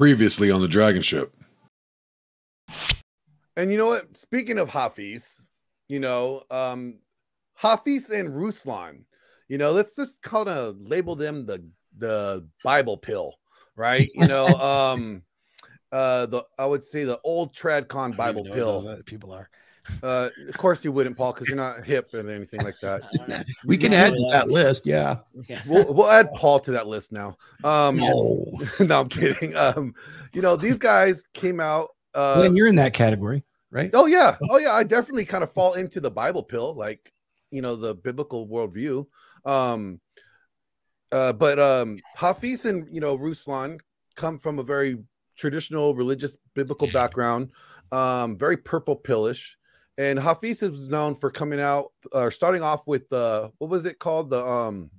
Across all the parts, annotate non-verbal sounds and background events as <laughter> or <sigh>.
Previously on the Dragon Ship. And you know what? Speaking of Hafeez, you know, um, Hafeez and Ruslan, you know, let's just kind of label them the the Bible pill, right? You know, <laughs> um, uh, the I would say the old Tradcon Bible pill. people are. Uh, of course you wouldn't, Paul, because you're not hip and anything like that. <laughs> We can add to that list. Yeah. We'll, we'll add Paul to that list now. Um, No. <laughs> no, I'm kidding. Um, you know, these guys came out. Uh, Glenn, you're in that category, right? Oh yeah, oh yeah. I definitely kind of fall into the Bible pill, like you know, the biblical worldview. Um, uh, but um, Hafeez and you know Ruslan come from a very traditional religious biblical background, um, very purple pillish. And Hafeez is known for coming out or starting off with uh, what was it called? The um,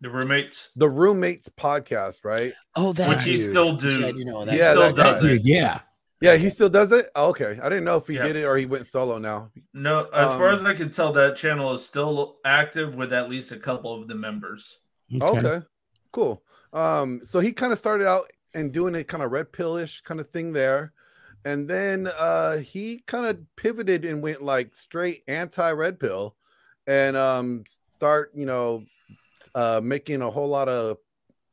The roommates, the roommates podcast, right? Oh, that which he still do. Yeah, I do know that. Yeah, still that does it. Yeah. Yeah, he still does it. Oh, okay, I didn't know if he Yeah. did it or he went solo now. No, as far Um, as I can tell, that channel is still active with at least a couple of the members. Okay. Cool. Um, so he kind of started out and doing a kind of red pillish kind of thing there. And then uh he kind of pivoted and went like straight anti-red pill and um start, you know, uh making a whole lot of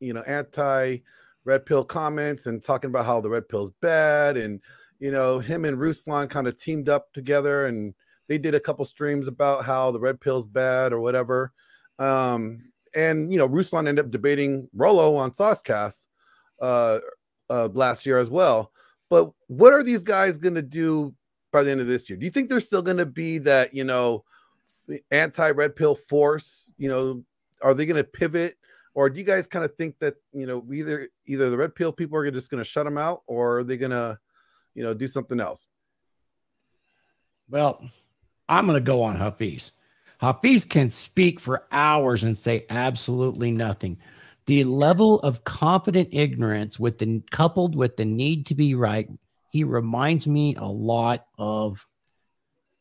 you know anti red pill comments and talking about how the red pill's bad and you know him and Ruslan kind of teamed up together and they did a couple streams about how the red pill's bad or whatever. Um and you know, Ruslan ended up debating Rollo on Saucecast uh, uh, last year as well. But what are these guys going to do by the end of this year? Do you think they're still going to be that you know the anti-red pill force? You know, are they going to pivot, or do you guys kind of think that you know either either the red pill people are just going to shut them out, or are they going to you know do something else? Well, I'm going to go on Hafeez. Hafeez can speak for hours and say absolutely nothing. The level of confident ignorance with the coupled with the need to be right, he reminds me a lot of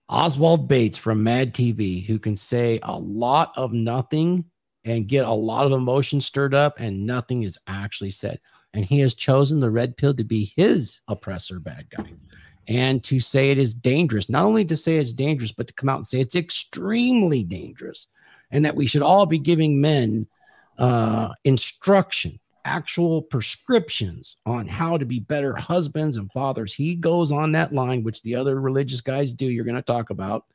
Oswald Bates from Mad TV, who can say a lot of nothing and get a lot of emotion stirred up, and nothing is actually said. And he has chosen the red pill to be his oppressor, bad guy and to say it is dangerous. Not only to say it's dangerous, but to come out and say it's extremely dangerous, and that we should all be giving men uh, instruction, actual prescriptions on how to be better husbands and fathers. He goes on that line, which the other religious guys do. You're going to talk about,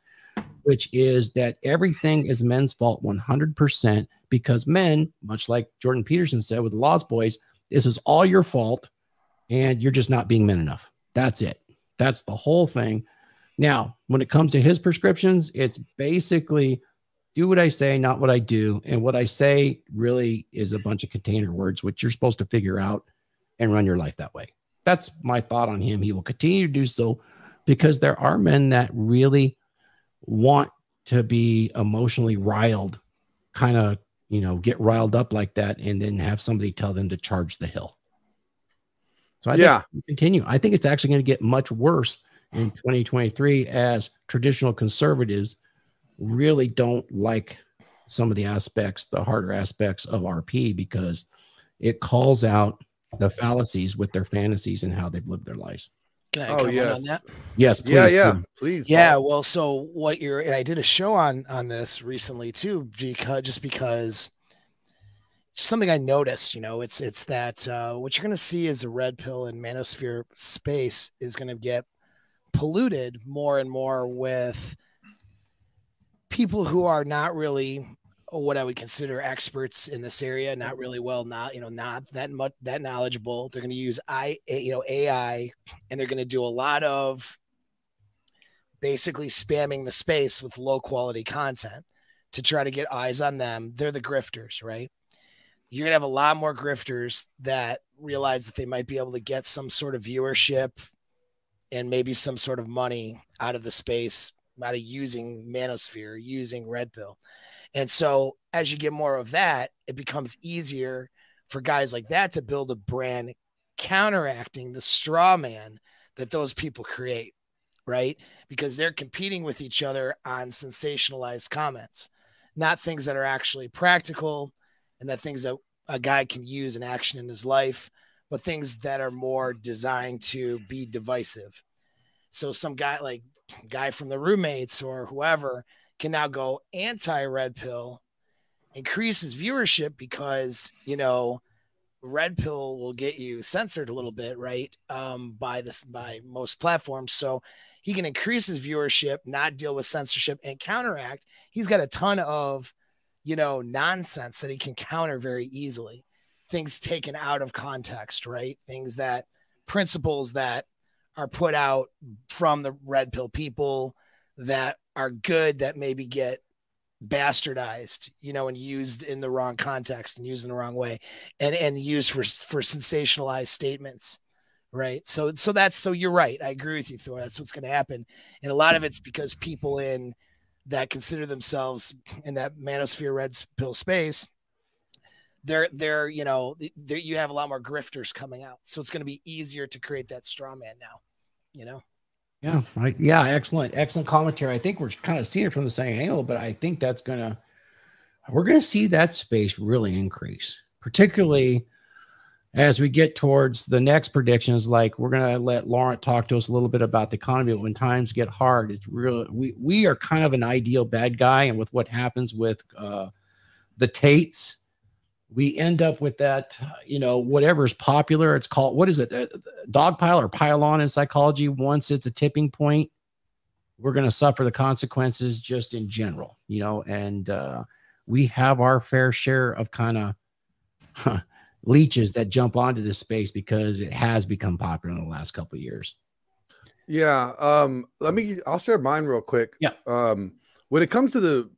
which is that everything is men's fault 100% because men, much like Jordan Peterson said with the Lost Boys, this is all your fault, and you're just not being men enough. That's it. That's the whole thing. Now, when it comes to his prescriptions, it's basically do what I say, not what I do. And what I say really is a bunch of container words, which you're supposed to figure out and run your life that way. That's my thought on him. He will continue to do so because there are men that really want to be emotionally riled, kind of, you know, get riled up like that, and then have somebody tell them to charge the hill. So I Yeah. think continue. I think it's actually going to get much worse in 2023 as traditional conservatives really don't like some of the aspects, the harder aspects of RP because it calls out the fallacies with their fantasies and how they've lived their lives. Can I Oh, comment yes. on that? Yes, please. yeah, yeah, do. please. Yeah, well, so what you're and I did a show on on this recently too, because just because just something I noticed, you know, it's it's that uh, what you're going to see is the red pill and manosphere space is going to get polluted more and more with people who are not really what I would consider experts in this area, not really well, not you know, not that much that knowledgeable. They're going to use I, you know, AI, and they're going to do a lot of basically spamming the space with low quality content to try to get eyes on them. They're the grifters, right? You're going to have a lot more grifters that realize that they might be able to get some sort of viewership and maybe some sort of money out of the space, out of using Manosphere, using Red Pill. And so as you get more of that, it becomes easier for guys like that to build a brand counteracting the straw man that those people create, right? Because they're competing with each other on sensationalized comments, not things that are actually practical and that things that a guy can use in action in his life. but things that are more designed to be divisive. So some guy like guy from the roommates or whoever can now go anti red pill, increases viewership because you know red pill will get you censored a little bit, right? Um, by this by most platforms. So he can increase his viewership, not deal with censorship and counteract. He's got a ton of, you know, nonsense that he can counter very easily. Things taken out of context, right? Things that principles that are put out from the red pill people that are good that maybe get bastardized, you know, and used in the wrong context and used in the wrong way and and used for for sensationalized statements. Right. So so that's so you're right. I agree with you, Thor. That's what's gonna happen. And a lot of it's because people in that consider themselves in that manosphere red pill space, they're they're you know they're, you have a lot more grifters coming out. So it's gonna be easier to create that straw man now, you know. Yeah, right. Yeah, excellent, excellent commentary. I think we're kind of seeing it from the same angle, but I think that's gonna we're gonna see that space really increase, particularly as we get towards the next predictions. Like we're gonna let Laurent talk to us a little bit about the economy. But when times get hard, it's really we we are kind of an ideal bad guy, and with what happens with uh, the Tates we end up with that, you know, whatever is popular. It's called, what is it? Uh, dog pile or pile on in psychology. Once it's a tipping point, we're going to suffer the consequences just in general, you know, and uh, we have our fair share of kind of huh, leeches that jump onto this space because it has become popular in the last couple of years. Yeah. Um, let me, I'll share mine real quick. Yeah. Um, when it comes to the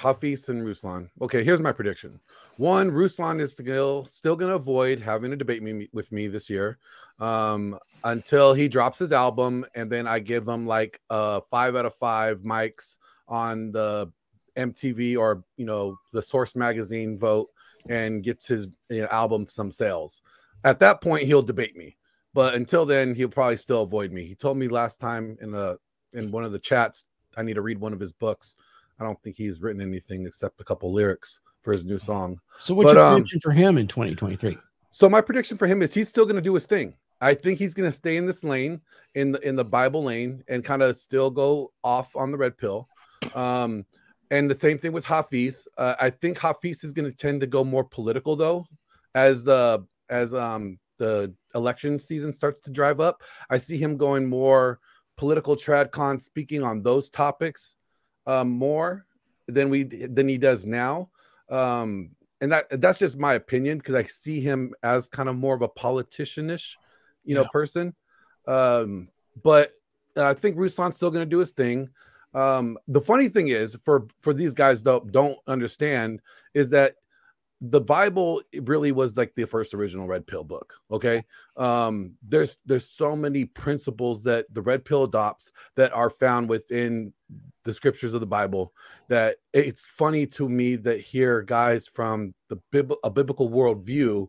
Hafeez and Ruslan, okay, here's my prediction. One, Ruslan is still still going to avoid having a debate me, with me this year um, until he drops his album, and then I give him like a five out of five mics on the MTV or you know the Source magazine vote and gets his you know, album some sales. At that point, he'll debate me, but until then, he'll probably still avoid me. He told me last time in the in one of the chats I need to read one of his books. I don't think he's written anything except a couple lyrics for his new song. So what's but, your um, prediction for him in 2023? So my prediction for him is he's still going to do his thing. I think he's going to stay in this lane in the in the Bible lane and kind of still go off on the red pill. Um, and the same thing with Hafeez. Uh, I think Hafeez is going to tend to go more political though, as uh as um the election season starts to drive up. I see him going more political tradcon, speaking on those topics um, more than we than he does now. Um, and that that's just my opinion because I see him as kind of more of a politicianish, you know, yeah. person. Um, but I think Ruslan's still going to do his thing. Um, the funny thing is, for for these guys though don't understand is that the Bible really was like the first original red pill book. Okay, um, there's there's so many principles that the red pill adopts that are found within the scriptures of the Bible that it's funny to me that here guys from the bib- a biblical worldview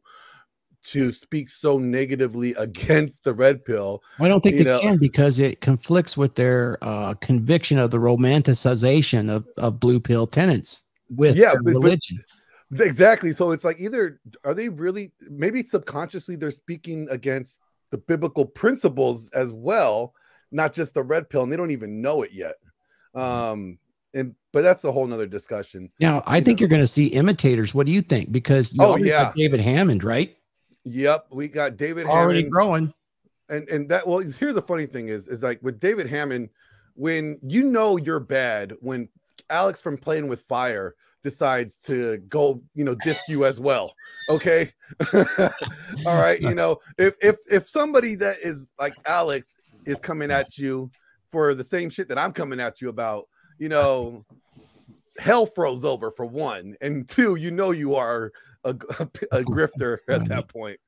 to speak so negatively <laughs> against the red pill. I don't think they know. can because it conflicts with their uh, conviction of the romanticization of, of blue pill tenants with yeah, but, religion. But, exactly. So it's like either are they really maybe subconsciously they're speaking against the biblical principles as well, not just the red pill, and they don't even know it yet. Um, and but that's a whole nother discussion. Now, I you think know. you're going to see imitators. What do you think? Because you oh yeah, David Hammond, right? Yep, we got David already Hammond. growing. And and that well, here's the funny thing is is like with David Hammond, when you know you're bad, when Alex from playing with fire decides to go, you know, diss you as well. Okay. <laughs> All right. You know, if if if somebody that is like Alex is coming at you for the same shit that I'm coming at you about, you know, hell froze over for one, and two, you know, you are a, a, a grifter at that point.